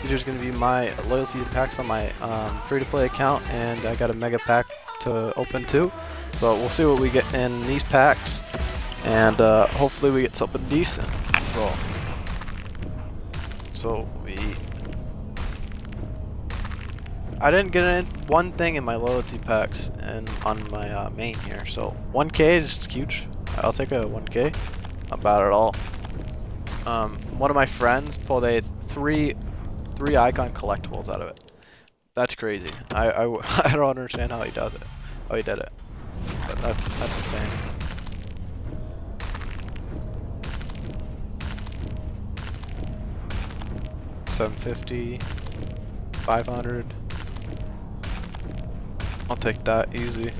video is going to be my loyalty packs on my um, free-to-play account, and I got a mega pack to open too. So we'll see what we get in these packs, and uh, hopefully we get something decent. So, so we. I didn't get in one thing in my loyalty packs and on my uh, main here, so 1k is huge. I'll take a 1k. Not bad at all. Um, one of my friends pulled a three, three icon collectibles out of it. That's crazy. I, I, I don't understand how he does it. How he did it. But that's that's insane. Seven fifty, five hundred. I'll take that easy.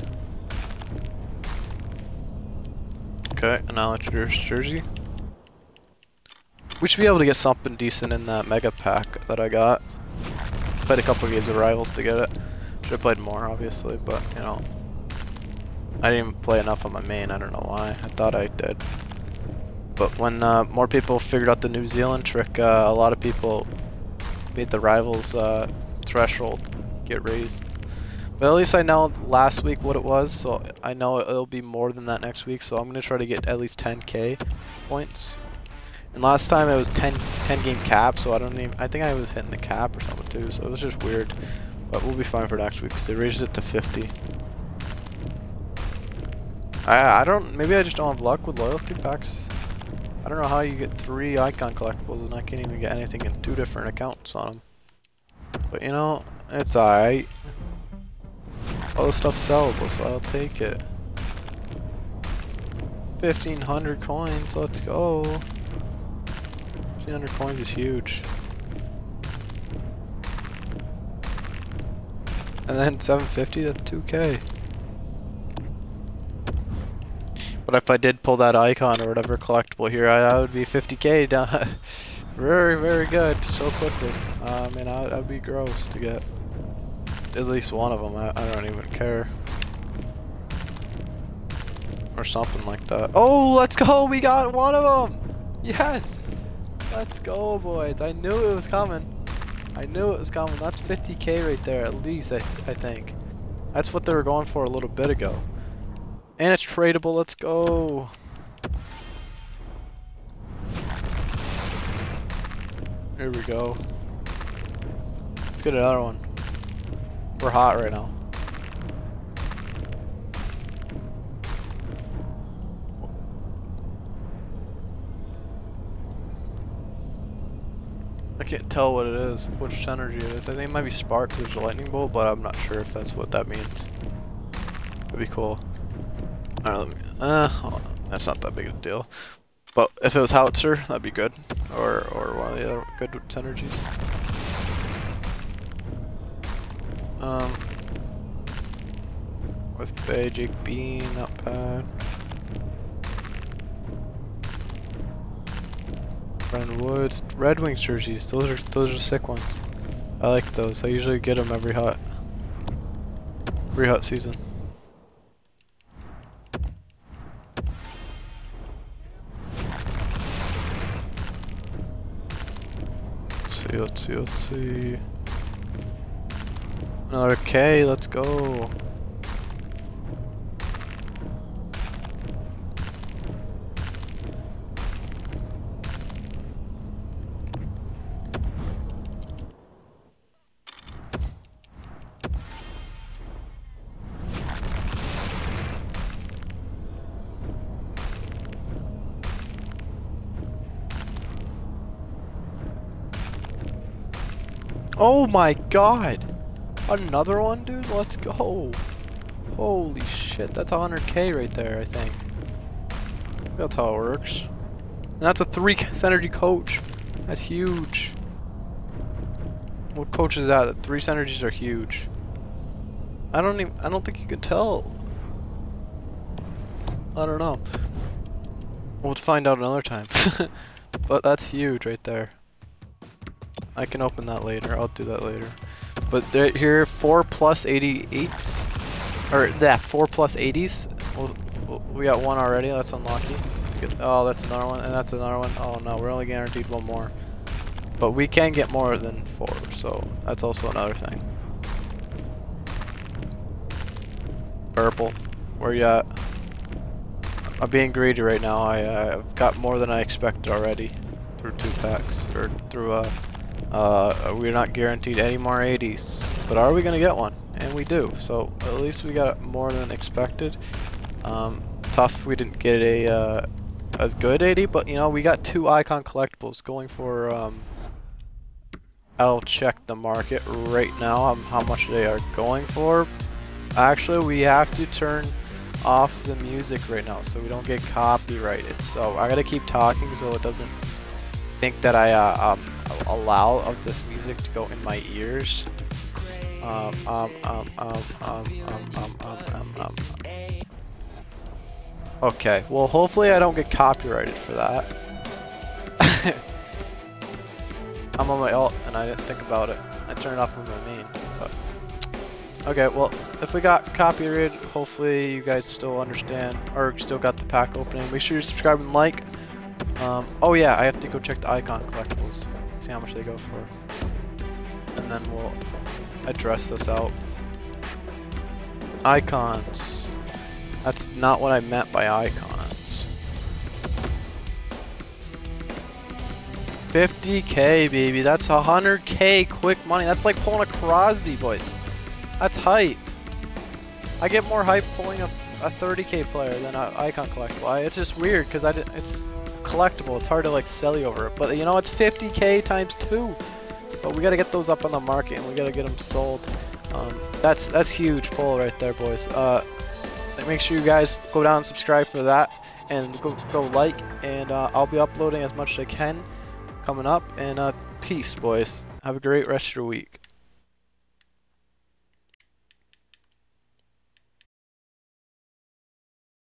Okay, and now introduce Jersey. We should be able to get something decent in that mega pack that I got. Played a couple games of Rivals to get it. Should have played more, obviously, but, you know. I didn't play enough on my main, I don't know why. I thought I did. But when uh, more people figured out the New Zealand trick, uh, a lot of people made the Rivals uh, threshold get raised. But at least I know last week what it was, so I know it'll be more than that next week, so I'm going to try to get at least 10k points. And last time it was 10, 10 game cap, so I don't even, I think I was hitting the cap or something too, so it was just weird. But we'll be fine for next week, because they raised it to 50. I, I don't, maybe I just don't have luck with loyalty packs. I don't know how you get three icon collectibles and I can't even get anything in two different accounts on them. But you know, it's alright. All the stuff's sellable, so I'll take it. 1500 coins, let's go. 1500 coins is huge. And then 750, that's 2k. But if I did pull that icon or whatever collectible here, I, I would be 50k down. very, very good, so quickly. I mean, that would be gross to get at least one of them. I, I don't even care. Or something like that. Oh, let's go! We got one of them! Yes! Let's go, boys. I knew it was coming. I knew it was coming. That's 50k right there, at least, I, I think. That's what they were going for a little bit ago. And it's tradable. Let's go. Here we go. Let's get another one. We're hot right now. I can't tell what it is, which synergy it is. I think it might be spark because there's a lightning bolt, but I'm not sure if that's what that means. That'd be cool. Alright, let me, uh, that's not that big of a deal. But if it was howitzer, that'd be good. Or, or one of the other good synergies. Um, with Bay, Jake Bean, not bad. Brandon Woods, Red Wings jerseys. Those are those are sick ones. I like those. I usually get them every HUT, every HUT season. Let's see, let's see, let's see. Another K, let's go. Oh my god! Another one, dude? Let's go! Holy shit, that's 100k right there, I think. That's how it works. And that's a 3 synergy coach. That's huge. What coach is that? The 3 synergies are huge. I don't even, I don't think you can tell. I don't know. We'll find out another time. but that's huge right there. I can open that later. I'll do that later. But there, here, 4 plus 88s. Or, yeah, 4 plus 80s. We'll, we got one already. That's unlucky. Oh, that's another one. And that's another one. Oh, no. We're only guaranteed one more. But we can get more than four, so that's also another thing. Purple, where you at? I'm being greedy right now. I uh, got more than I expected already through two packs or through uh, uh we're not guaranteed any more 80s, but are we gonna get one? And we do. So at least we got more than expected. Um, tough we didn't get a uh, a good 80, but you know we got two icon collectibles going for. Um, I'll check the market right now um, how much they are going for. Actually, we have to turn off the music right now so we don't get copyrighted. So I gotta keep talking so it doesn't think that I uh, um, allow of this music to go in my ears. Um, um, um, um, um, um, um, um, um, um. Okay, well hopefully I don't get copyrighted for that. I'm on my alt and I didn't think about it. I turned off from my main, but Okay, well, if we got copyrighted, hopefully you guys still understand, or still got the pack opening. Make sure you subscribe and like. Um, oh yeah, I have to go check the icon collectibles, see how much they go for. And then we'll address this out. Icons. That's not what I meant by icons. 50k, baby. That's 100k quick money. That's like pulling a Crosby, boys. That's hype. I get more hype pulling a, a 30k player than an icon collectible. I, it's just weird because I didn't, it's collectible. It's hard to like sell you over it. But you know, it's 50k times two. But we gotta get those up on the market and we gotta get them sold. Um, that's that's huge pull right there, boys. Uh, make sure you guys go down and subscribe for that and go go like and uh, I'll be uploading as much as I can coming up and uh, peace boys have a great rest of your week